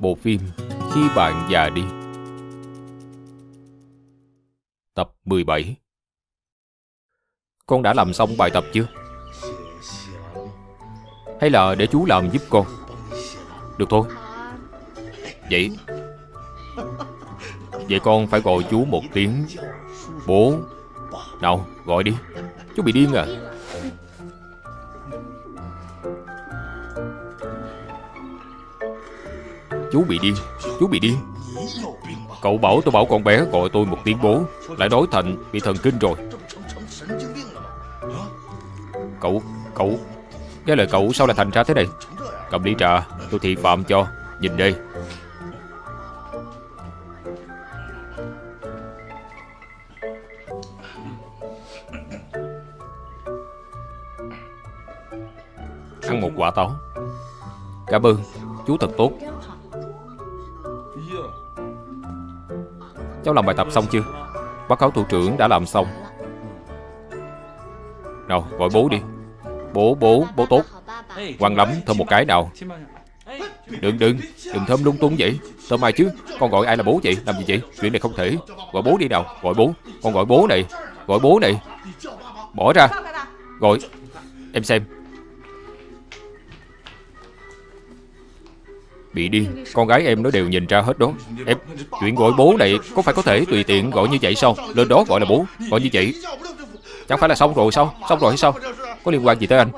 Bộ phim Khi bạn già đi. Tập 17 Con đã làm xong bài tập chưa? Hay là để chú làm giúp con? Được thôi. Vậy. Vậy con phải gọi chú một tiếng. Bố. Nào, gọi đi. Chú bị điên à? Chú bị điên, Chú bị điên. Cậu bảo tôi bảo con bé gọi tôi một tiếng bố, Lại nói thành bị thần kinh rồi. Cậu Cậu Cái lời cậu sao lại thành ra thế này? Cầm ly trà, Tôi thị phạm cho, Nhìn đây. Ăn một quả táo. Cảm ơn, Chú thật tốt. Cháu làm bài tập xong chưa? Báo cáo thủ trưởng đã làm xong. Nào, gọi bố đi. Bố bố bố tốt. Ngoan lắm, thơm một cái nào. Đừng đừng Đừng thơm lung tung vậy. Thơm ai chứ? Con gọi ai là bố vậy? Làm gì vậy? Chuyện này không thể. Gọi bố đi nào. Gọi bố. Con gọi bố này. Gọi bố này. Bỏ ra. Gọi. Em xem. Bị điên, Con gái em nó đều nhìn ra hết đó. Em, Chuyện gọi bố này Có phải có thể tùy tiện gọi như vậy sao? Lên đó gọi là bố, Gọi như vậy. Chẳng phải là xong rồi sao? Xong rồi hay sao? Có liên quan gì tới anh?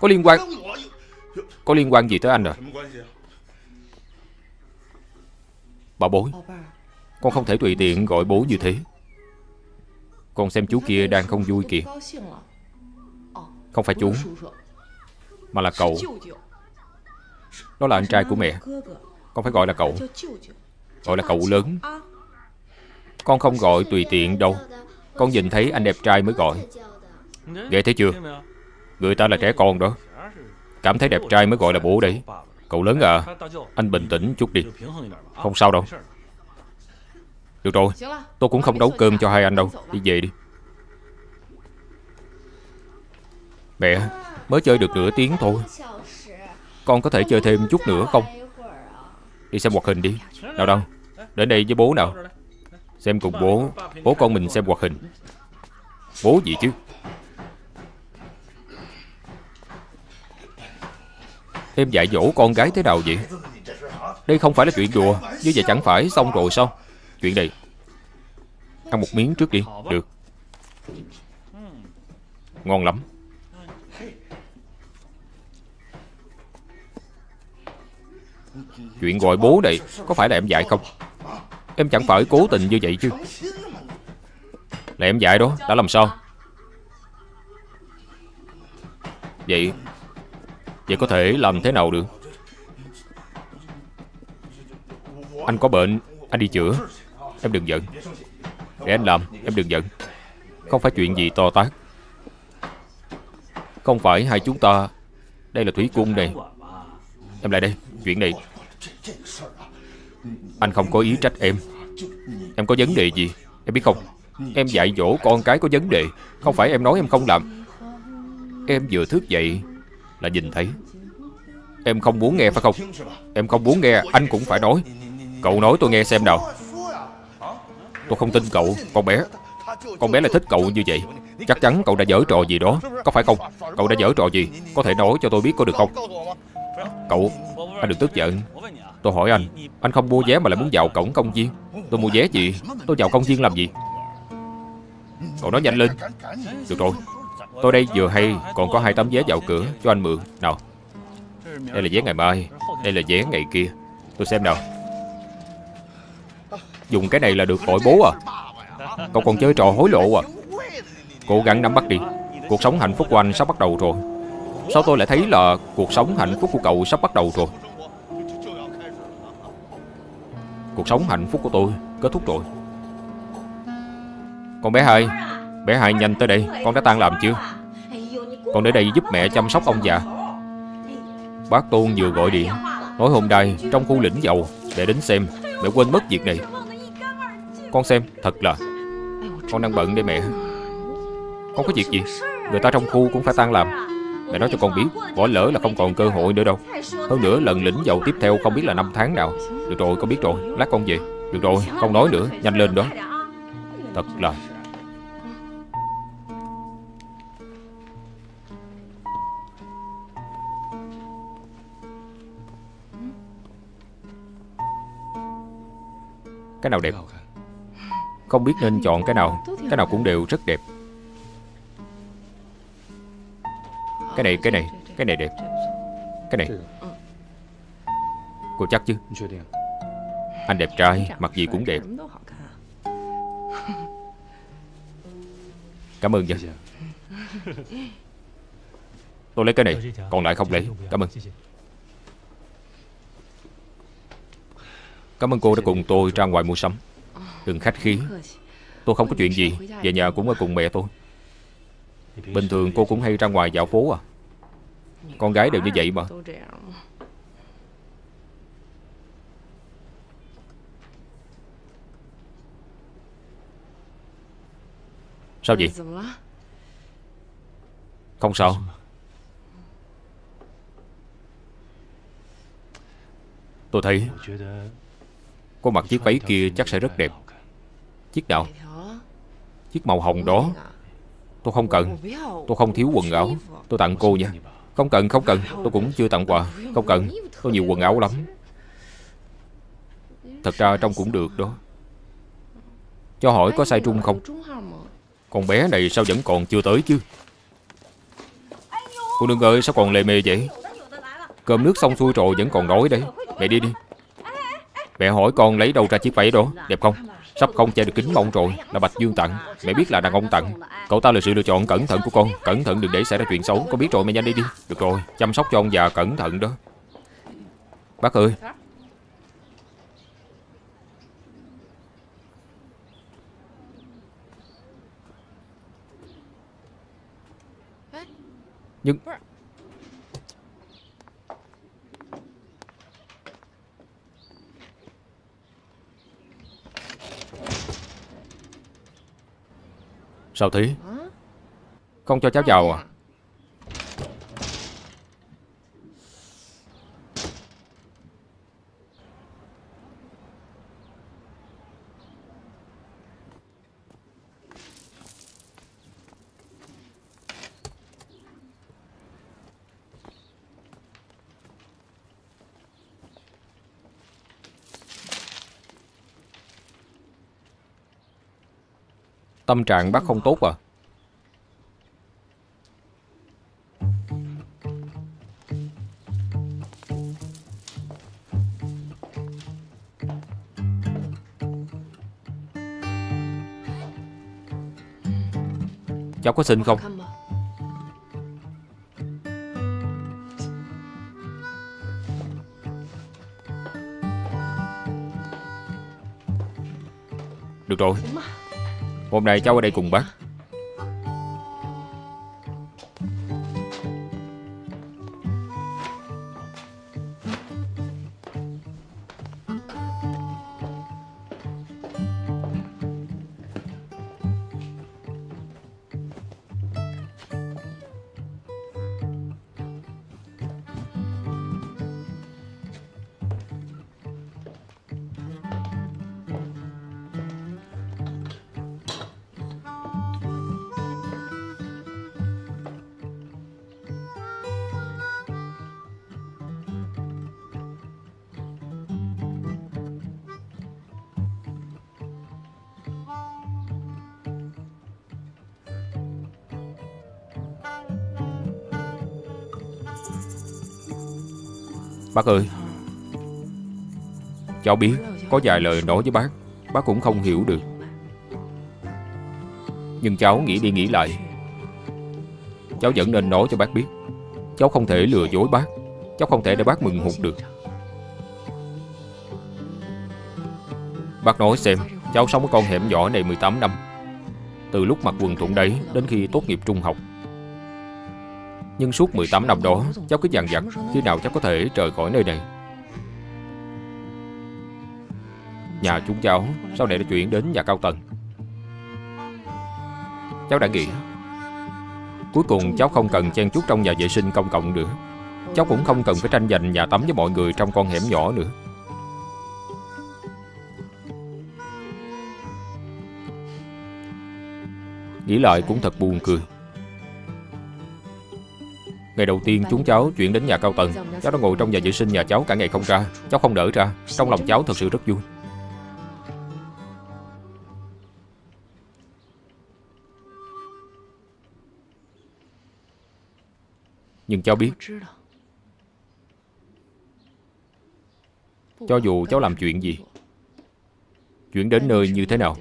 Có liên quan Có liên quan gì tới anh à? Bà bối, Con không thể tùy tiện gọi bố như thế. Con xem chú kia đang không vui kìa. Không phải chú, Mà là cậu. Đó là anh trai của mẹ. Con phải gọi là cậu. Gọi là cậu lớn. Con không gọi tùy tiện đâu. Con nhìn thấy anh đẹp trai mới gọi. Ghê thấy chưa? Người ta là trẻ con đó. Cảm thấy đẹp trai mới gọi là bố đấy. Cậu lớn à Anh bình tĩnh chút đi. Không sao đâu. Được rồi, Tôi cũng không nấu cơm cho hai anh đâu. Đi về đi. Mẹ, Mới chơi được nửa tiếng thôi. Con có thể chơi thêm chút nữa không? Đi xem hoạt hình đi. Nào đâu, Đến đây với bố nào. Xem cùng bố Bố con mình xem hoạt hình. Bố gì chứ? Em dạy dỗ con gái thế nào vậy? Đây không phải là chuyện đùa, Như vậy chẳng phải xong rồi sao? Chuyện này, Ăn một miếng trước đi. Được. Ngon lắm. Chuyện gọi bố này Có phải là em dạy không? Em chẳng phải cố tình như vậy chứ. Là em dạy đó, Đã làm sao? Vậy Vậy có thể làm thế nào được? Anh có bệnh, Anh đi chữa. Em đừng giận. Để anh làm, Em đừng giận. Không phải chuyện gì to tát. Không phải hai chúng ta. Đây là Thủy Cung này. Em lại đây. Chuyện này. Anh không có ý trách em. Em có vấn đề gì? Em biết không? Em dạy dỗ con cái có vấn đề. Không phải em nói em không làm. Em vừa thức dậy Là nhìn thấy. Em không muốn nghe, phải không? Em không muốn nghe, Anh cũng phải nói. Cậu nói tôi nghe xem nào. Tôi không tin cậu, Con bé. Con bé lại thích cậu như vậy. Chắc chắn cậu đã dở trò gì đó. Có phải không? Cậu đã dở trò gì? Có thể nói cho tôi biết có được không? Cậu anh đừng tức giận. Tôi hỏi anh Anh không mua vé mà lại muốn vào cổng công viên. Tôi mua vé gì Tôi vào công viên làm gì? Cậu nói nhanh lên. Được rồi. Tôi đây vừa hay, Còn có hai tấm vé vào cửa Cho anh mượn. Nào. Đây là vé ngày mai. Đây là vé ngày kia. Tôi xem nào. Dùng cái này là được gọi bố à? Cậu còn chơi trò hối lộ à? Cố gắng nắm bắt đi. Cuộc sống hạnh phúc của anh sắp bắt đầu rồi. Sao tôi lại thấy là Cuộc sống hạnh phúc của cậu sắp bắt đầu rồi? Cuộc sống hạnh phúc của tôi Kết thúc rồi. Con bé hai Bé hai nhanh tới đây. Con đã tan làm chưa? Con đến đây giúp mẹ chăm sóc ông già. Bác Tôn vừa gọi điện, Nói hôm nay trong khu lĩnh dầu Để đến xem. Mẹ quên mất việc này. Con xem, thật là Con đang bận đây mẹ. Con có việc gì? Người ta trong khu cũng phải tan làm. Mẹ nói cho con biết Bỏ lỡ là không còn cơ hội nữa đâu. Hơn nữa, lần lĩnh dầu tiếp theo không biết là năm tháng nào. Được rồi, con biết rồi. Lát con về. Được rồi không nói nữa. Nhanh lên đó. Thật là Cái nào đẹp? Không biết nên chọn cái nào. Cái nào cũng đều rất đẹp. Cái này, cái này, cái này đẹp. Cái này. Cô chắc chứ? Anh đẹp trai, mặc gì cũng đẹp. Cảm ơn nha. Tôi lấy cái này Còn lại không lấy. Cảm ơn. Cảm ơn cô đã cùng tôi ra ngoài mua sắm. Đừng khách khí. Tôi không có chuyện gì. Về nhà cũng ở cùng mẹ tôi. Bình thường cô cũng hay ra ngoài dạo phố à? Con gái đều như vậy mà. Sao vậy? Không sao. Tôi thấy Cô mặc chiếc váy kia chắc sẽ rất đẹp. Chiếc nào? Chiếc màu hồng đó. Tôi không cần. Tôi không thiếu quần áo. Tôi tặng cô nha. Không cần không cần. Tôi cũng chưa tặng quà. Không cần. Tôi nhiều quần áo lắm. Thật ra trông cũng được đó. Cho hỏi có sai trung không? Con bé này sao vẫn còn chưa tới chứ? Cô đừng ơi, sao còn lề mề vậy? Cơm nước xong xuôi rồi vẫn còn đói đấy. Mẹ đi đi. Mẹ hỏi con lấy đâu ra chiếc váy đó. Đẹp không? Sắp không che được kính mông rồi, Là Bạch Dương tặng Mẹ biết là đàn ông tặng Cậu ta là sự lựa chọn cẩn thận của con. Cẩn thận đừng để xảy ra chuyện xấu. Con biết rồi, mẹ nhanh đi đi. Được rồi, Chăm sóc cho ông già cẩn thận đó. Bác ơi. Nhưng Sao thế? Không cho cháu vào à Tâm trạng bác không tốt à? Cháu có xin không? Được rồi. Hôm nay cháu ở đây cùng bác. Bác ơi. Cháu biết Có vài lời nói với bác. Bác cũng không hiểu được. Nhưng cháu nghĩ đi nghĩ lại. Cháu vẫn nên nói cho bác biết. Cháu không thể lừa dối bác. Cháu không thể để bác mừng hụt được. Bác nói xem, Cháu sống ở con hẻm nhỏ này 18 năm. Từ lúc mặc quần thuận đấy Đến khi tốt nghiệp trung học nhưng suốt 18 năm đó, Cháu cứ dằn vặt Khi nào cháu có thể rời khỏi nơi này. Nhà chúng cháu Sau này đã chuyển đến nhà cao tầng. Cháu đã nghĩ Cuối cùng cháu không cần chen chút trong nhà vệ sinh công cộng nữa. Cháu cũng không cần phải tranh giành nhà tắm với mọi người trong con hẻm nhỏ nữa. Nghĩ lại cũng thật buồn cười. Ngày đầu tiên chúng cháu chuyển đến nhà cao tầng Cháu đã ngồi trong nhà vệ sinh nhà cháu cả ngày không ra. Cháu không nở ra. Trong lòng cháu thật sự rất vui. Nhưng cháu biết, Cho dù cháu làm chuyện gì, Chuyển đến nơi như thế nào,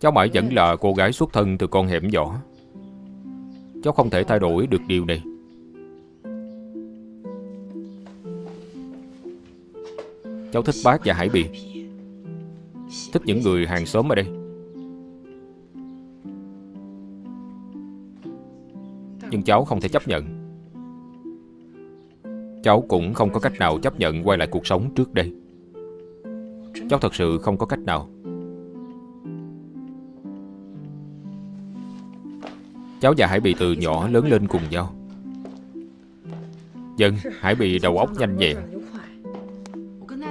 Cháu mãi vẫn là cô gái xuất thân từ con hẻm nhỏ. Cháu không thể thay đổi được điều này. Cháu thích bác và Hải Bì. Thích những người hàng xóm ở đây. Nhưng cháu không thể chấp nhận. Cháu cũng không có cách nào chấp nhận quay lại cuộc sống trước đây. Cháu thật sự không có cách nào. Cháu và Hải Bì từ nhỏ lớn lên cùng nhau. Dân, Hải Bì đầu óc nhanh nhẹn.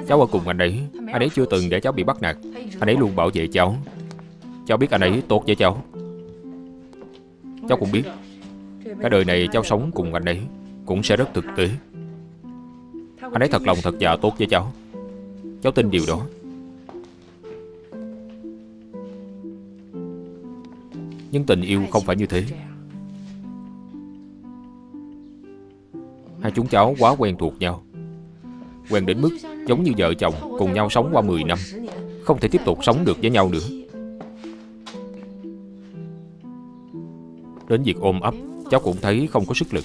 Cháu ở cùng anh ấy. Anh ấy chưa từng để cháu bị bắt nạt. Anh ấy luôn bảo vệ cháu. Cháu biết anh ấy tốt với cháu. Cháu cũng biết. Cả đời này cháu sống cùng anh ấy Cũng sẽ rất thực tế. Anh ấy thật lòng thật dạ tốt với cháu. Cháu tin điều đó. Nhưng tình yêu không phải như thế. Hai chúng cháu quá quen thuộc nhau. Quen đến mức giống như vợ chồng Cùng nhau sống qua 10 năm, Không thể tiếp tục sống được với nhau nữa. Đến việc ôm ấp, Cháu cũng thấy không có sức lực.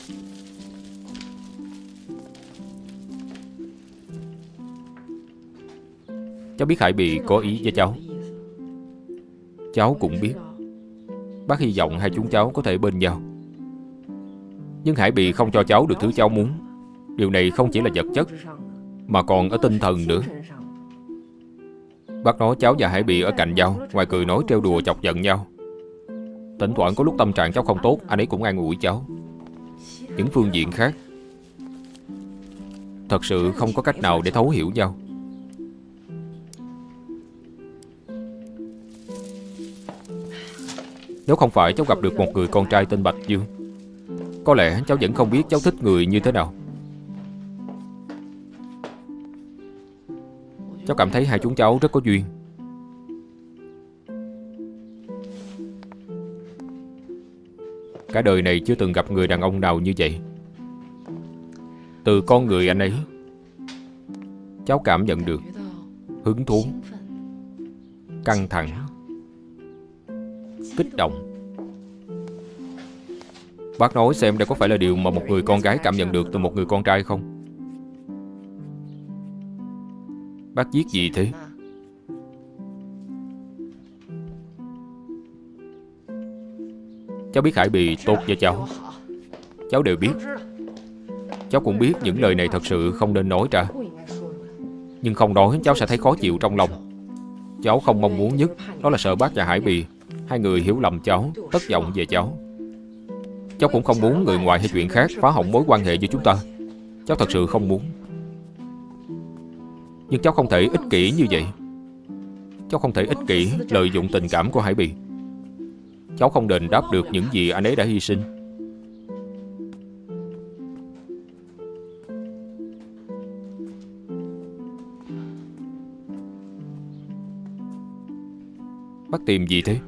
Cháu biết Hải Bì có ý với cháu. Cháu cũng biết. Bác hy vọng hai chúng cháu có thể bên nhau. Nhưng Hải Bì không cho cháu được thứ cháu muốn. Điều này không chỉ là vật chất, Mà còn ở tinh thần nữa. Bác nói cháu và Hải Bì ở cạnh nhau, Ngoài cười nói trêu đùa chọc giận nhau. Thỉnh thoảng có lúc tâm trạng cháu không tốt, Anh ấy cũng an ủi cháu. Những phương diện khác, Thật sự không có cách nào để thấu hiểu nhau. Nếu không phải cháu gặp được một người con trai tên Bạch Dương Có lẽ cháu vẫn không biết cháu thích người như thế nào. Cháu cảm thấy hai chúng cháu rất có duyên. Cả đời này chưa từng gặp người đàn ông nào như vậy. Từ con người anh ấy, Cháu cảm nhận được Hứng thú, Căng thẳng Kích động. Bác nói xem đây có phải là điều mà một người con gái cảm nhận được từ một người con trai không? Bác viết gì thế? Cháu biết Hải Bì tốt với cháu. Cháu đều biết. Cháu cũng biết những lời này thật sự không nên nói ra. Nhưng không nói, cháu sẽ thấy khó chịu trong lòng. Cháu không mong muốn nhất Đó là sợ bác và Hải Bì Hai người hiểu lầm cháu Thất vọng về cháu. Cháu cũng không muốn người ngoài hay chuyện khác Phá hỏng mối quan hệ giữa chúng ta. Cháu thật sự không muốn. Nhưng cháu không thể ích kỷ như vậy. Cháu không thể ích kỷ lợi dụng tình cảm của Hải Bì. Cháu không đền đáp được những gì anh ấy đã hy sinh. Bác tìm gì thế?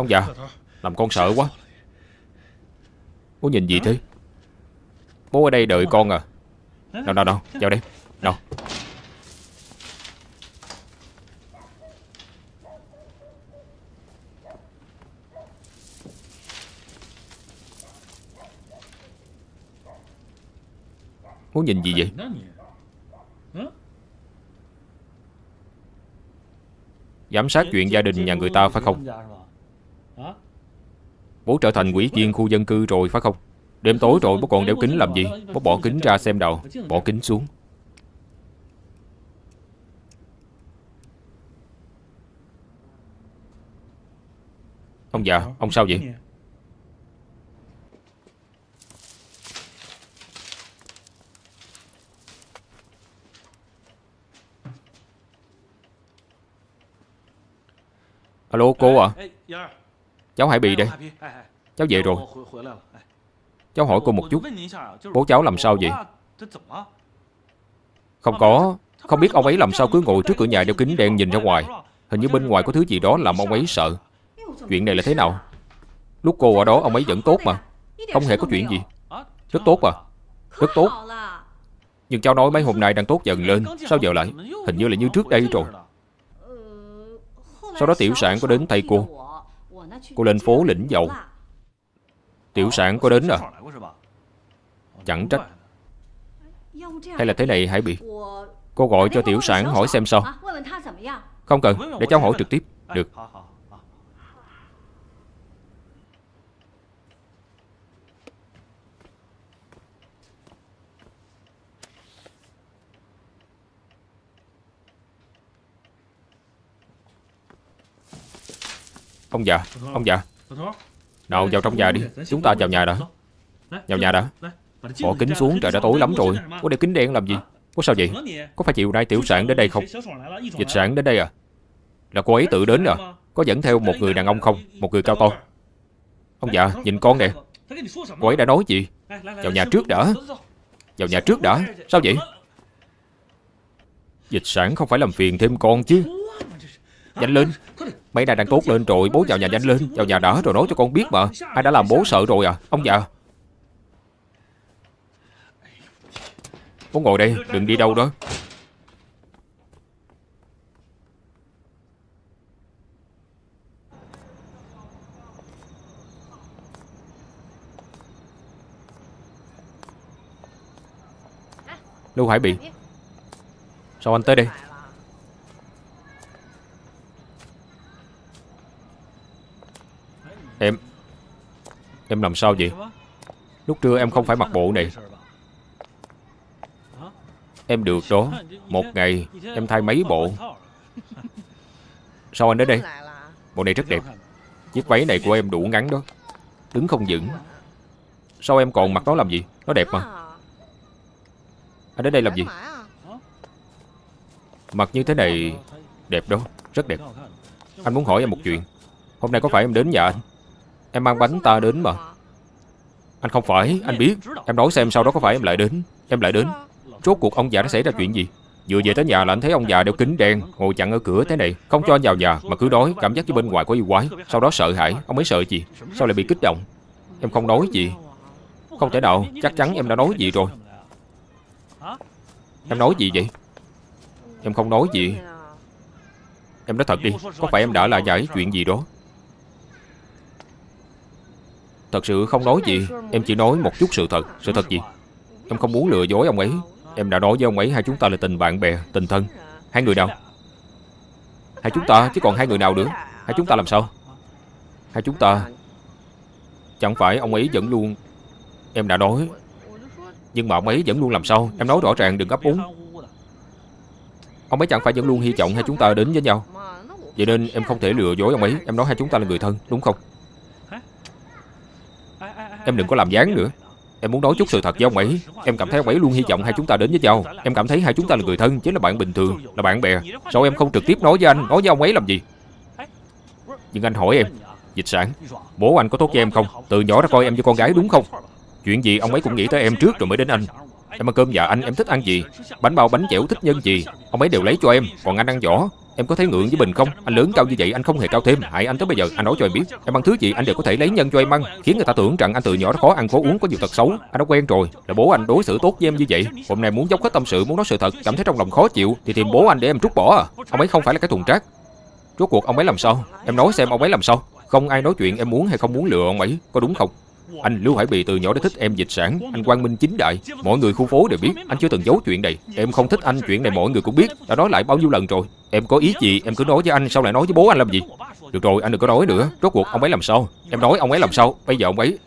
Ông già Làm con sợ quá. Bố nhìn gì thế? Bố ở đây đợi con à. Nào nào nào Vào đây. Nào. Bố nhìn gì vậy? Giám sát chuyện gia đình nhà người ta phải không Bố trở thành quỷ viên khu dân cư rồi phải không? Đêm tối rồi bố còn đeo kính làm gì? Bố bỏ kính ra xem đầu Bỏ kính xuống. Ông già, ông sao vậy? Alo cô à? Dạ. Cháu hãy bị đây Cháu về rồi. Cháu hỏi cô một chút. Bố cháu làm sao vậy? Không có. Không biết ông ấy làm sao cứ ngồi trước cửa nhà đeo kính đen nhìn ra ngoài. Hình như bên ngoài có thứ gì đó làm ông ấy sợ. Chuyện này là thế nào? Lúc cô ở đó, ông ấy vẫn tốt mà. Không hề có chuyện gì. Rất tốt à. Rất tốt. Nhưng cháu nói mấy hôm nay đang tốt dần lên. Sao giờ lại? Hình như là như trước đây rồi. Sau đó tiểu sản có đến tay cô. Cô lên phố lĩnh dầu. Tiểu sản có đến à? Chẳng trách. Hay là thế này Hải Bị Cô gọi cho tiểu sản hỏi xem sao. Không cần, Để cháu hỏi trực tiếp. Được. Ông già Ông già. Nào vào trong nhà đi. Chúng ta vào nhà đã. Vào nhà đã. Bỏ kính xuống trời đã tối lắm rồi. Có đeo kính đen làm gì? Có sao vậy? Có phải chiều nay tiểu sản đến đây không? Dịch sản đến đây à? Là cô ấy tự đến à? Có dẫn theo một người đàn ông không? Một người cao to. Ông già nhìn con nè. Cô ấy đã nói gì? Vào nhà trước đã. Vào nhà trước đã. Sao vậy? Dịch sản không phải làm phiền thêm con chứ Nhanh lên Mấy nay đang tốt lên rồi Bố vào nhà nhanh lên Vào nhà đã rồi nói cho con biết mà. Ai đã làm bố sợ rồi à Ông già? Bố ngồi đây Đừng đi đâu đó. Lưu Hải Bị Sao anh tới đây Em Em làm sao vậy? Lúc trưa em không phải mặc bộ này. Em được đó. Một ngày em thay mấy bộ. Sao anh đến đây? Bộ này rất đẹp. Chiếc váy này của em đủ ngắn đó. Đứng không vững. Sao em còn mặc nó làm gì? Nó đẹp mà. Anh đến đây làm gì? Mặc như thế này Đẹp đó. Rất đẹp. Anh muốn hỏi em một chuyện. Hôm nay có phải em đến nhà anh? Em mang bánh ta đến mà. Anh không phải, anh biết. Em nói xem sau đó có phải em lại đến. Em lại đến. Rốt cuộc ông già đã xảy ra chuyện gì? Vừa về tới nhà là anh thấy ông già đeo kính đen Ngồi chặn ở cửa thế này. Không cho anh vào nhà Mà cứ đói cảm giác như bên ngoài có yêu quái. Sau đó sợ hãi Ông ấy sợ gì? Sao lại bị kích động? Em không nói gì. Không thể nào Chắc chắn em đã nói gì rồi. Em nói gì vậy? Em không nói gì. Em nói thật đi Có phải em đã lại giải chuyện gì đó? Thật sự không nói gì. Em chỉ nói một chút sự thật. Sự thật gì? Em không muốn lừa dối ông ấy. Em đã nói với ông ấy hai chúng ta là tình bạn bè, Tình thân. Hai người nào? Hai chúng ta, chứ còn hai người nào nữa? Hai chúng ta làm sao? Hai chúng ta Chẳng phải ông ấy vẫn luôn Em đã nói. Nhưng mà ông ấy vẫn luôn làm sao? Em nói rõ ràng, đừng ấp úng Ông ấy chẳng phải vẫn luôn hy vọng hai chúng ta đến với nhau. Vậy nên em không thể lừa dối ông ấy. Em nói hai chúng ta là người thân, đúng không? Em đừng có làm dáng nữa. Em muốn nói chút sự thật với ông ấy. Em cảm thấy ông ấy luôn hy vọng hai chúng ta đến với nhau. Em cảm thấy hai chúng ta là người thân chứ là bạn bình thường, Là bạn bè. Sao em không trực tiếp nói với anh? Nói với ông ấy làm gì? Nhưng anh hỏi em, Dịch sản, Bố anh có tốt với em không? Từ nhỏ ra coi em như con gái đúng không? Chuyện gì ông ấy cũng nghĩ tới em trước rồi mới đến anh. Em ăn cơm nhà anh, em thích ăn gì? Bánh bao, bánh chẻo, thích nhân gì? Ông ấy đều lấy cho em. Còn anh ăn giỏ Em có thấy ngượng với mình không? Anh lớn cao như vậy, anh không hề cao thêm. Hại anh tới bây giờ, Anh nói cho em biết. Em ăn thứ gì, anh đều có thể lấy nhân cho em ăn. Khiến người ta tưởng rằng anh từ nhỏ đã khó ăn, khó uống, có nhiều tật xấu. Anh đã quen rồi. Là bố anh đối xử tốt với em như vậy. Hôm nay muốn dốc hết tâm sự, muốn nói sự thật, Cảm thấy trong lòng khó chịu, Thì tìm bố anh để em trút bỏ à. Ông ấy không phải là cái thùng rác. Rốt cuộc ông ấy làm sao? Em nói xem ông ấy làm sao. Không ai nói chuyện, em muốn hay không muốn lừa ông ấy, Có đúng không? Anh Lưu Hải Bì từ nhỏ đã thích em dịch sản. Anh quang minh chính đại. Mọi người khu phố đều biết. Anh chưa từng giấu chuyện này. Em không thích anh. Chuyện này mọi người cũng biết. Đã nói lại bao nhiêu lần rồi. Em có ý gì? Em cứ nói với anh. Sao lại nói với bố anh làm gì? Được rồi. Anh đừng có nói nữa. Rốt cuộc ông ấy làm sao? Em nói ông ấy làm sao? Bây giờ ông ấy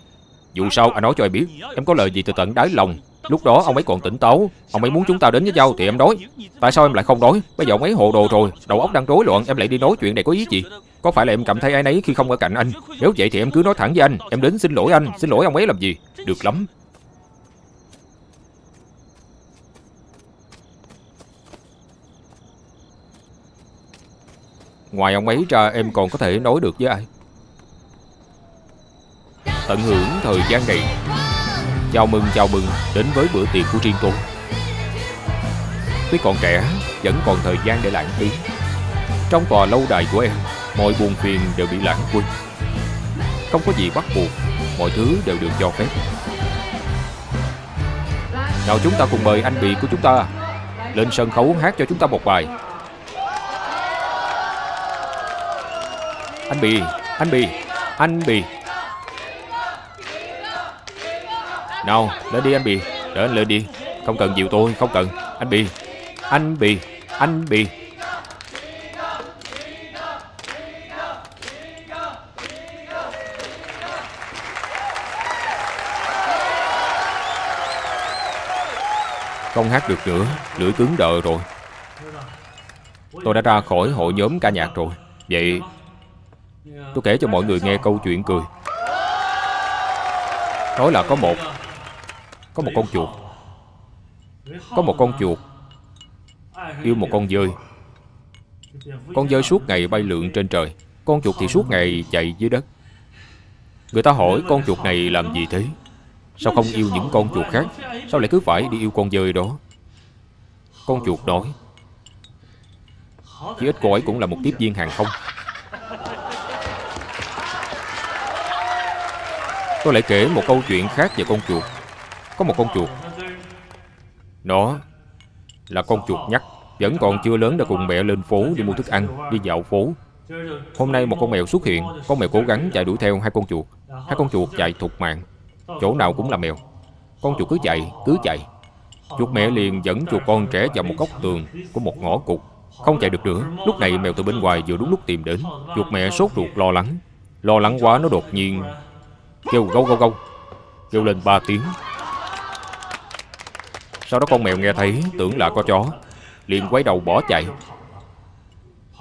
Dù sao, anh nói cho em biết. Em có lời gì từ tận đáy lòng? Lúc đó ông ấy còn tỉnh táo. Ông ấy muốn chúng ta đến với nhau thì em nói. Tại sao em lại không nói? Bây giờ ông ấy hồ đồ rồi. Đầu óc đang rối loạn. Em lại đi nói chuyện này có ý gì? Có phải là em cảm thấy ai nấy khi không ở cạnh anh? Nếu vậy thì em cứ nói thẳng với anh. Em đến xin lỗi anh. Xin lỗi ông ấy làm gì? Được lắm. Ngoài ông ấy ra, em còn có thể nói được với ai? Tận hưởng thời gian này. Chào mừng chào mừng đến với bữa tiệc của riêng tôi Tuy còn trẻ Vẫn còn thời gian để lãng phí. Trong tòa lâu đài của em Mọi buồn phiền đều bị lãng quên. Không có gì bắt buộc Mọi thứ đều được cho phép. Nào chúng ta cùng mời anh bị của chúng ta Lên sân khấu hát cho chúng ta một bài. Anh Bì, anh Bì, anh Bì. Nào lên đi anh Bì. Đỡ anh lên đi. Không cần dìu tôi, không cần. Anh Bì. Anh Bì. Anh Bì. Không hát được nữa. Lưỡi cứng đờ rồi. Tôi đã ra khỏi hội nhóm ca nhạc rồi. Vậy Tôi kể cho mọi người nghe câu chuyện cười. Nói là có một có một con chuột. Có một con chuột. Yêu một con dơi. Con dơi suốt ngày bay lượn trên trời. Con chuột thì suốt ngày chạy dưới đất. Người ta hỏi con chuột này làm gì thế? Sao không yêu những con chuột khác? Sao lại cứ phải đi yêu con dơi đó? Con chuột nói Chỉ ít cô ấy cũng là một tiếp viên hàng không. Tôi lại kể một câu chuyện khác về con chuột có một con chuột. Nó là con chuột nhắt. Vẫn còn chưa lớn đã cùng mẹ lên phố đi mua thức ăn Đi dạo phố. Hôm nay một con mèo xuất hiện. Con mèo cố gắng chạy đuổi theo hai con chuột. Hai con chuột chạy thục mạng. Chỗ nào cũng là mèo. Con chuột cứ chạy, cứ chạy. Chuột mẹ liền dẫn chuột con trẻ vào một góc tường Của một ngõ cụt. Không chạy được nữa. Lúc này mèo từ bên ngoài vừa đúng lúc tìm đến. Chuột mẹ sốt ruột lo lắng. Lo lắng quá nó đột nhiên Kêu gâu gâu gâu. Kêu lên ba tiếng sau đó con mèo nghe thấy, Tưởng là có chó, liền quay đầu bỏ chạy.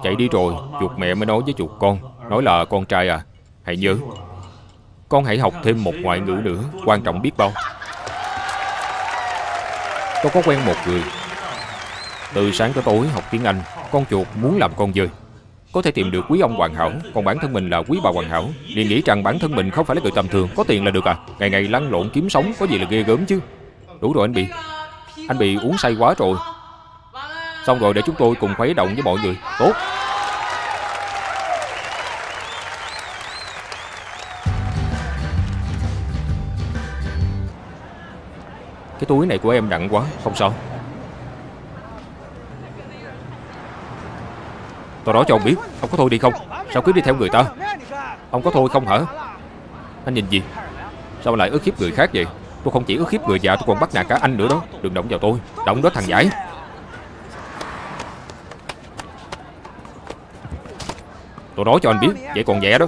Chạy đi rồi, Chuột mẹ mới nói với chuột con, Nói là con trai à Hãy nhớ, Con hãy học thêm một ngoại ngữ nữa, Quan trọng biết bao. Tôi có quen một người, Từ sáng tới tối học tiếng Anh, Con chuột muốn làm con dơi. Có thể tìm được quý ông hoàn hảo, Còn bản thân mình là quý bà hoàn hảo, liền nghĩ rằng bản thân mình không phải là người tầm thường, Có tiền là được à. Ngày ngày lăn lộn kiếm sống, Có gì là ghê gớm chứ. Đủ rồi anh bị anh bị uống say quá rồi. Xong rồi để chúng tôi cùng khuấy động với mọi người. Tốt. Cái túi này của em nặng quá, Không sao. Tôi nói cho ông biết, Ông có thôi đi không? Sao cứ đi theo người ta? Ông có thôi không hả? Anh nhìn gì? Sao lại ức hiếp người khác vậy? Tôi không chỉ ức hiếp người già tôi còn bắt nạt cả anh nữa đó. Đừng động vào tôi. Động đó, thằng giải Tôi nói cho anh biết, Vậy còn nhẹ đó.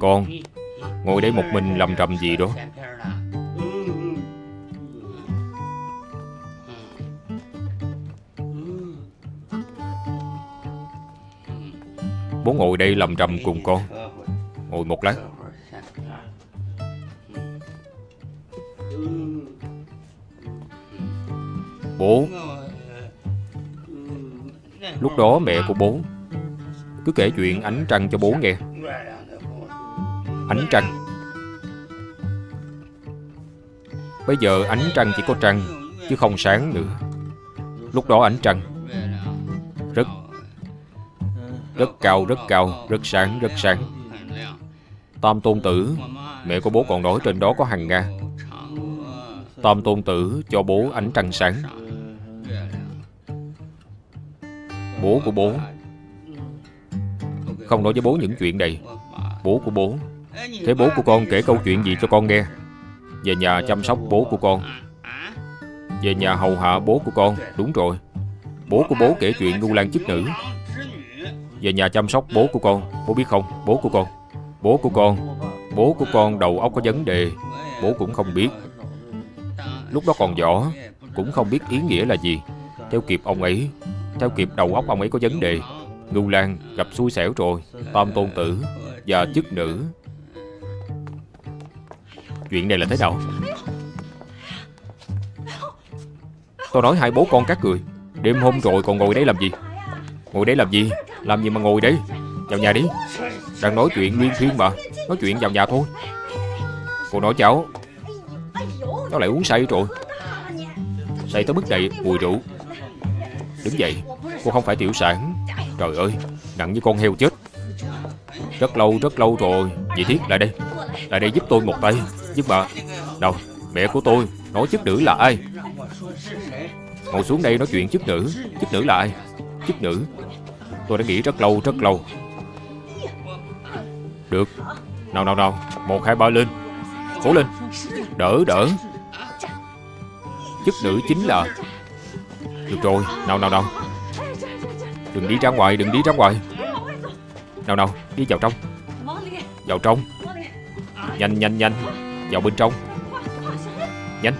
Con. Ngồi đây một mình làm rầm gì đó? Bố ngồi đây làm rầm cùng con. Ngồi một lát. Bố. Lúc đó mẹ của bố Cứ kể chuyện ánh trăng cho bố nghe. Ánh trăng. Bây giờ ánh trăng chỉ có trăng Chứ không sáng nữa. Lúc đó ánh trăng Rất Rất cao, rất cao, rất sáng, rất sáng. Tam tôn tử Mẹ của bố còn nói trên đó có hàng Nga. Tam tôn tử cho bố ánh trăng sáng. Bố của bố. Không nói với bố những chuyện này. Bố của bố. Thế bố của con kể câu chuyện gì cho con nghe? Về nhà chăm sóc bố của con. Về nhà hầu hạ bố của con. Đúng rồi. Bố của bố kể chuyện ngu lan chức nữ. Về nhà chăm sóc bố của con. Bố biết không? Bố của con. Bố của con. Bố của con đầu óc có vấn đề. Bố cũng không biết. Lúc đó còn nhỏ, Cũng không biết ý nghĩa là gì. Theo kịp ông ấy, Theo kịp đầu óc ông ấy có vấn đề. Ngưu Lan gặp xui xẻo rồi, Tam tôn tử Và chức nữ. Chuyện này là thế nào? Tôi nói hai bố con các cười Đêm hôm rồi còn ngồi đấy làm gì? Ngồi đấy làm gì? Làm gì mà ngồi đấy Vào nhà đi. Đang nói chuyện nguyên thiên mà, Nói chuyện vào nhà thôi. Cô nói cháu, Nó lại uống say rồi. Say tới mức này mùi rượu. Đứng dậy, Cô không phải tiểu sản. Trời ơi, Nặng như con heo chết. Rất lâu rất lâu rồi, Dì Thiết lại đây. Lại đây giúp tôi một tay. Giúp bà Đâu, Mẹ của tôi Nói chức nữ là ai? Ngồi xuống đây nói chuyện chức nữ. Chức nữ là ai? Chức nữ. Tôi đã nghĩ rất lâu rất lâu. Được. Nào nào nào. Một, hai, ba lên. Cố lên. Đỡ đỡ. Chức nữ chính là Được rồi. Nào nào nào. Đừng đi ra ngoài, Đừng đi ra ngoài. Nào nào. Đi vào trong. Vào trong. Nhanh nhanh nhanh. Vào bên trong. Nhanh.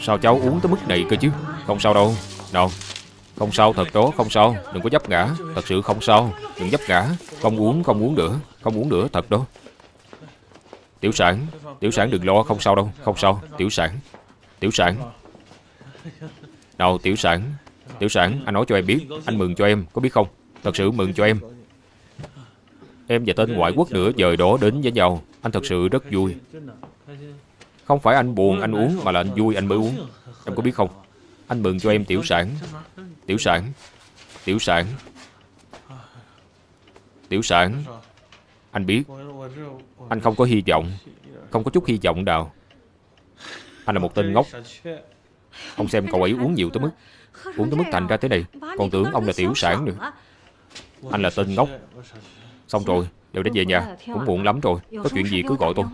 Sao cháu uống tới mức này cơ chứ? Không sao đâu. Nào, Không sao, thật đó, Không sao. Đừng có dấp ngã. Thật sự không sao. Đừng dấp ngã. Không uống Không uống nữa. Không uống nữa, Thật đó. Tiểu sản Tiểu sản đừng lo, Không sao đâu. Không sao. Tiểu sản Tiểu sản. Nào, tiểu sản Tiểu sản, Anh nói cho em biết. Anh mừng cho em, Có biết không? Thật sự mừng cho em. Em và tên ngoại quốc nữa dời đó đến với nhau. Anh thật sự rất vui. Không phải anh buồn anh uống Mà là anh vui anh mới uống. Em có biết không? Anh mừng cho em tiểu sản. Tiểu sản. Tiểu sản. Tiểu sản. Anh biết. Anh không có hy vọng. Không có chút hy vọng nào. Anh là một tên ngốc. Ông xem cậu ấy uống nhiều tới mức. Uống tới mức thành ra thế này. Còn tưởng ông là tiểu sản nữa. Anh là tên ngốc. Xong rồi, đều đã về nhà Cũng muộn lắm rồi. Có chuyện gì cứ gọi tôi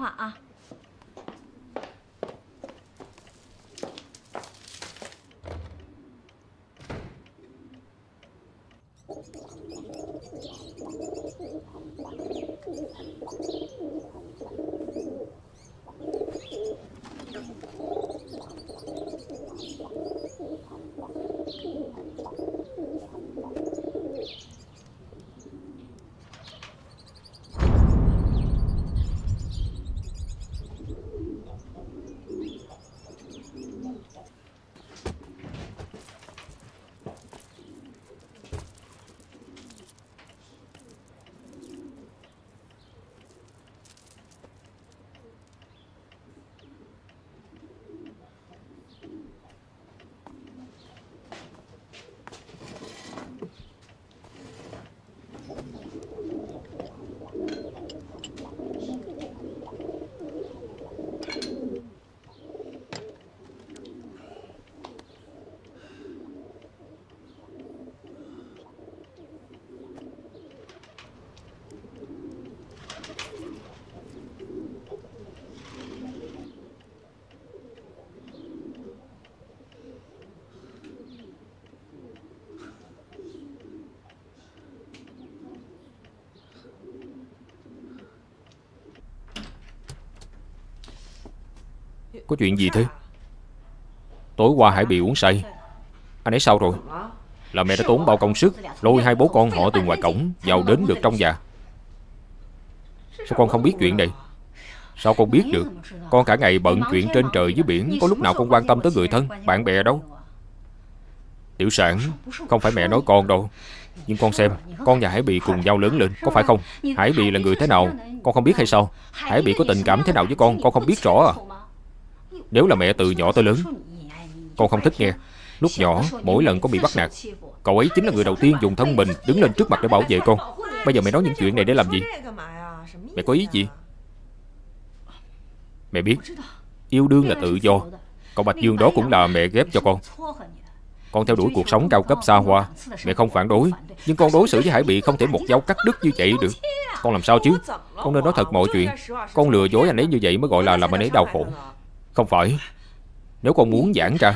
Có chuyện gì thế? Tối qua Hải bị uống say. Anh ấy sao rồi? Là mẹ đã tốn bao công sức, Lôi hai bố con họ từ ngoài cổng Vào đến được trong nhà. Sao con không biết chuyện này? Sao con biết được? Con cả ngày bận chuyện trên trời dưới biển, Có lúc nào con quan tâm tới người thân, Bạn bè đâu. Tiểu sản, Không phải mẹ nói con đâu. Nhưng con xem, Con và Hải Bị cùng nhau lớn lên, Có phải không? Hải Bị là người thế nào? Con không biết hay sao? Hải Bị có tình cảm thế nào với con? Con không biết rõ à? Nếu là mẹ từ nhỏ tới lớn, Con không thích nghe. Lúc nhỏ, Mỗi lần con bị bắt nạt, Cậu ấy chính là người đầu tiên dùng thân mình Đứng lên trước mặt để bảo vệ con. Bây giờ mẹ nói những chuyện này để làm gì? Mẹ có ý gì? Mẹ biết, Yêu đương là tự do. Còn Bạch Dương đó cũng là mẹ ghép cho con. Con theo đuổi cuộc sống cao cấp xa hoa, Mẹ không phản đối. Nhưng con đối xử với Hải Bị không thể một dấu cắt đứt như vậy được. Con làm sao chứ? Con nên nói thật mọi chuyện. Con lừa dối anh ấy như vậy mới gọi là làm anh ấy đau khổ. Không phải. Nếu con muốn giãn ra,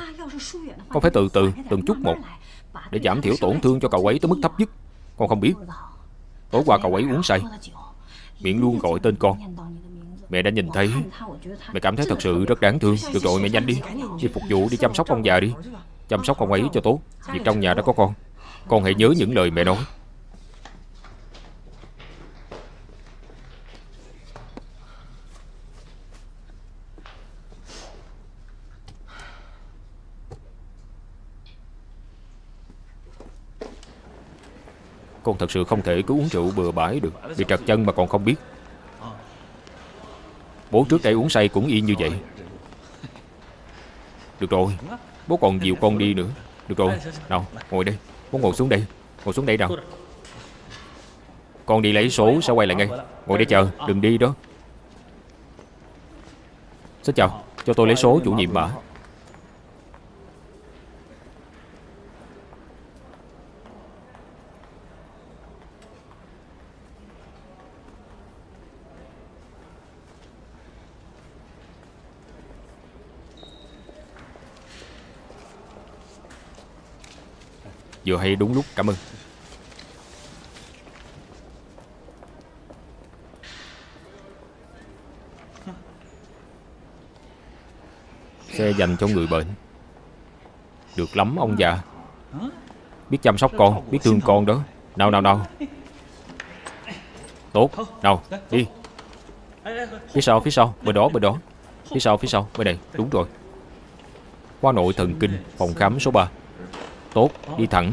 Con phải từ từ, từng chút một, Để giảm thiểu tổn thương cho cậu ấy tới mức thấp nhất. Con không biết. Tối qua cậu ấy uống say. Miệng luôn gọi tên con. Mẹ đã nhìn thấy. Mẹ cảm thấy thật sự rất đáng thương. Được rồi, mẹ nhanh đi. Đi phục vụ, đi chăm sóc ông già đi. Chăm sóc ông ấy cho tốt. Việc trong nhà đã có con. Con hãy nhớ những lời mẹ nói. Con thật sự không thể cứ uống rượu bừa bãi được Bị trật chân mà còn không biết. Bố trước đây uống say cũng y như vậy. Được rồi, Bố còn dìu con đi nữa. Được rồi, Nào, ngồi đây. Bố ngồi xuống đây, Ngồi xuống đây nào. Con đi lấy số sẽ quay lại ngay. Ngồi đây chờ, Đừng đi đó. Xin chào, Cho tôi lấy số chủ nhiệm bà Vừa hay đúng lúc. Cảm ơn. Xe dành cho người bệnh. Được lắm, ông già. Biết chăm sóc con, Biết thương con đó. Nào nào nào. Tốt. Nào, đi. Phía sau phía sau. Bên đó bên đó. Phía sau phía sau. Bên này. Đúng rồi. Khoa nội thần kinh Phòng khám số 3 Tốt, đi thẳng.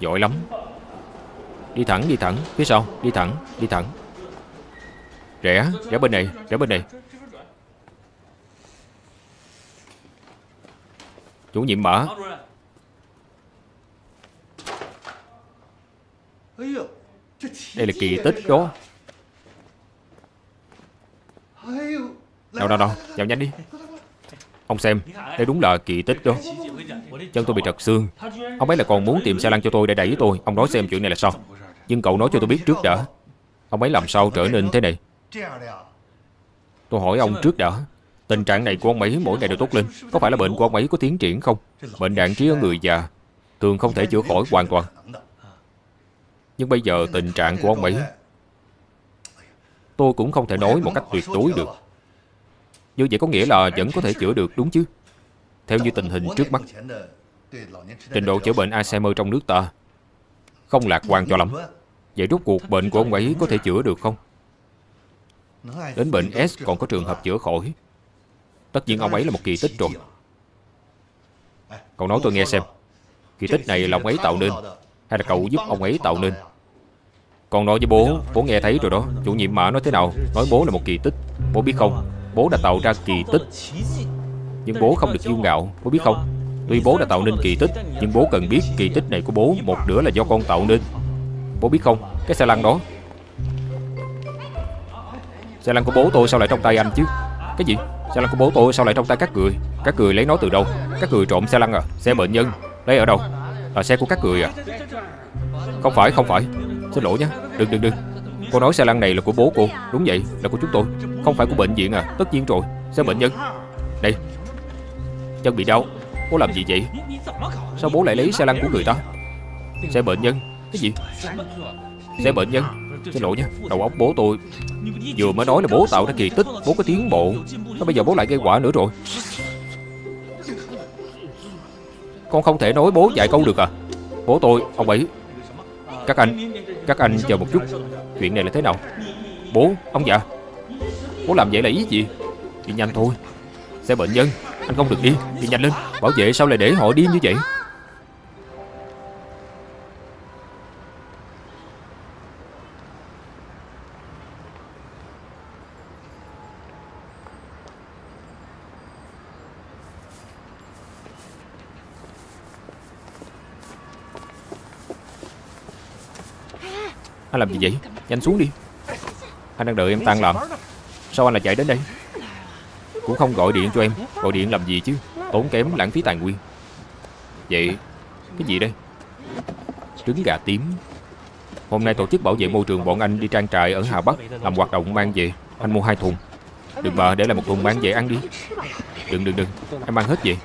Giỏi lắm. Đi thẳng, đi thẳng. Phía sau, đi thẳng, đi thẳng. Rẽ, rẽ bên này, rẽ bên này. Chủ nhiệm mã Đây là kỳ tích đó Đâu đâu đâu Vào nhanh đi. Ông xem, Đây đúng là kỳ tích đó. Chân tôi bị trật xương. Ông ấy là còn muốn tìm xe lăn cho tôi để đẩy tôi. Ông nói xem chuyện này là sao. Nhưng cậu nói cho tôi biết trước đã. Ông ấy làm sao trở nên thế này? Tôi hỏi ông trước đã. Tình trạng này của ông ấy mỗi ngày đều tốt lên. Có phải là bệnh của ông ấy có tiến triển không? Bệnh đạn trí ở người già. Thường không thể chữa khỏi hoàn toàn. Nhưng bây giờ tình trạng của ông ấy, Tôi cũng không thể nói một cách tuyệt đối được như vậy có nghĩa là vẫn có thể chữa được, đúng chứ? Theo như tình hình trước mắt, Trình độ chữa bệnh Alzheimer trong nước ta Không lạc quan cho lắm. Vậy rốt cuộc bệnh của ông ấy có thể chữa được không? Đến bệnh S còn có trường hợp chữa khỏi. Tất nhiên ông ấy là một kỳ tích rồi. Cậu nói tôi nghe xem, Kỳ tích này là ông ấy tạo nên Hay là cậu giúp ông ấy tạo nên? Còn nói với bố Bố nghe thấy rồi đó. Chủ nhiệm mã nói thế nào? Nói bố là một kỳ tích. Bố biết không? Bố đã tạo ra kỳ tích. Nhưng bố không được kiêu ngạo Bố biết không? Tuy bố đã tạo nên kỳ tích, Nhưng bố cần biết kỳ tích này của bố Một nửa là do con tạo nên. Bố biết không? Cái xe lăn đó. Xe lăn của bố tôi sao lại trong tay anh chứ? Cái gì? Xe lăn của bố tôi sao lại trong tay các người? Các người lấy nó từ đâu? Các người trộm xe lăn à? Xe bệnh nhân. Lấy ở đâu? Là xe của các người à? Không phải không phải. Xin lỗi nhé. Đừng đừng đừng. Cô nói xe lăn này là của bố cô. Đúng vậy là của chúng tôi. Không phải của bệnh viện à. Tất nhiên rồi. Sao bệnh nhân? Đây. Chân bị đau. Bố làm gì vậy? Sao bố lại lấy xe lăn của người ta? Xe bệnh nhân. Cái gì? Xe bệnh nhân. Xin lỗi nha. Đầu óc bố tôi Vừa mới nói là bố tạo ra kỳ tích. Bố có tiến bộ. Sao bây giờ bố lại gây quả nữa rồi? Con không thể nói bố dạy câu được à? Bố tôi, ông ấy. Các anh, các anh chờ một chút. Chuyện này là thế nào? Bố, ông già. Bố làm vậy là ý gì? Đi nhanh thôi. Xe bệnh nhân Anh không được đi. Đi nhanh lên. Bảo vệ sao lại để họ đi như vậy? Anh làm gì vậy? Nhanh xuống đi. Anh đang đợi em tan làm. Sao anh lại chạy đến đây? Cũng không gọi điện cho em. Gọi điện làm gì chứ? Tốn kém lãng phí tài nguyên. Vậy, Cái gì đây? Trứng gà tím. Hôm nay tổ chức bảo vệ môi trường bọn anh đi trang trại ở Hà Bắc, Làm hoạt động mang về. Anh mua hai thùng. Đừng mà để lại một thùng mang về ăn đi. Đừng đừng đừng. Em mang hết vậy.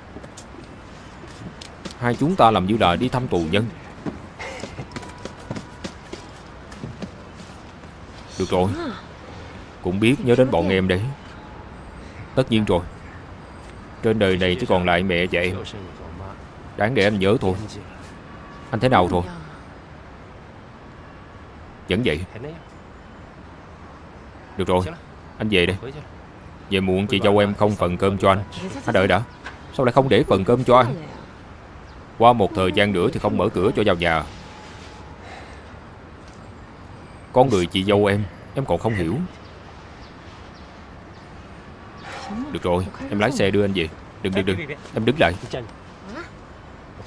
Hai chúng ta làm như là đi thăm tù nhân. Rồi. Cũng biết nhớ đến bọn em đấy. Tất nhiên rồi. Trên đời này chỉ còn lại mẹ và em. Đáng để anh nhớ thôi. Anh thế nào rồi? Vẫn vậy. Được rồi. Anh về đây. Về muộn chị dâu em không phần cơm cho anh. Anh đợi đã. Sao lại không để phần cơm cho anh? Qua một thời gian nữa thì không mở cửa cho vào nhà. Con người chị dâu em. Em còn không hiểu. Được rồi, Em lái xe đưa anh về. Đừng đừng đừng. Em đứng lại.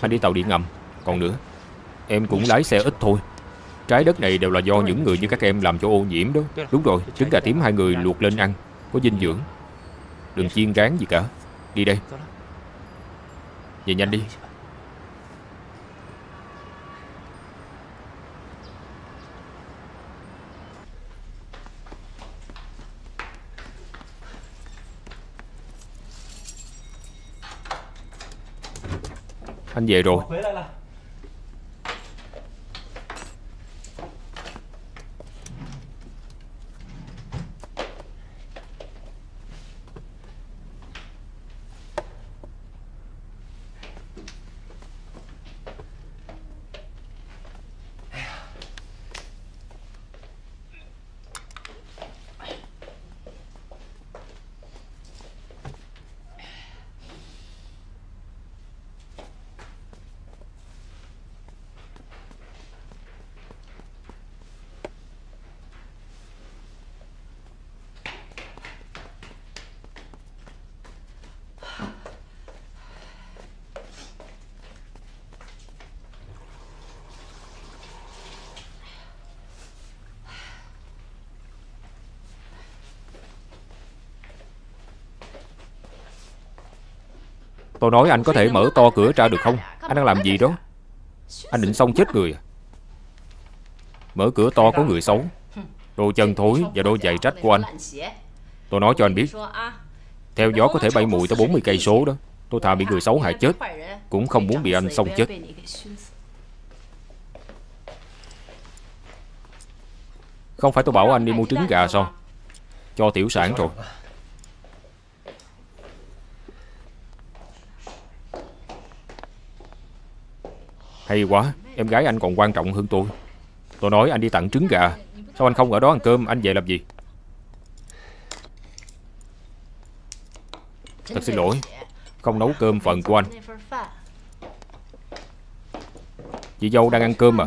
Anh đi tàu điện ngầm. Còn nữa, Em cũng lái xe ít thôi. Trái đất này đều là do những người như các em làm cho ô nhiễm đó. Đúng rồi Trứng gà tím hai người luộc lên ăn. Có dinh dưỡng. Đừng chiên rán gì cả. Đi đây. Về nhanh đi. Anh về rồi. Tôi nói anh có thể mở to cửa ra được không? Anh đang làm gì đó? Anh định xong chết người à? Mở cửa to có người xấu. Đồ chân thối và đôi giày rách của anh. Tôi nói cho anh biết. Theo gió có thể bay mùi tới 40 cây số đó. Tôi thà bị người xấu hại chết. Cũng không muốn bị anh xong chết. Không phải tôi bảo anh đi mua trứng gà sao? Cho tiểu sản rồi Hay quá Em gái anh còn quan trọng hơn tôi. Tôi nói anh đi tặng trứng gà. Sao anh không ở đó ăn cơm? Anh về làm gì? Thật xin lỗi Không nấu cơm phần của anh. Chị dâu đang ăn cơm mà,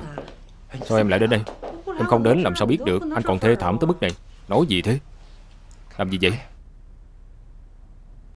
Sao em lại đến đây? Em không đến làm sao biết được? Anh còn thê thảm tới mức này. Nói gì thế? Làm gì vậy?